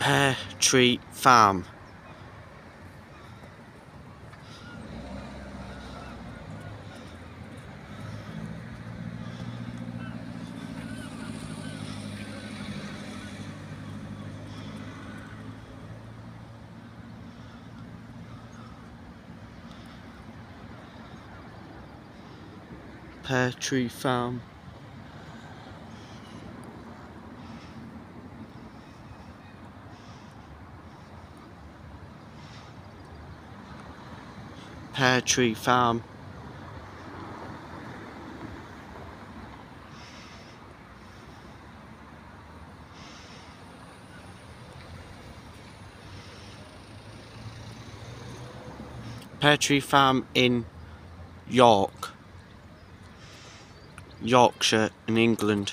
Pear Tree Farm. Pear Tree Farm. Pear Tree Farm. Pear Tree Farm in York, Yorkshire in England.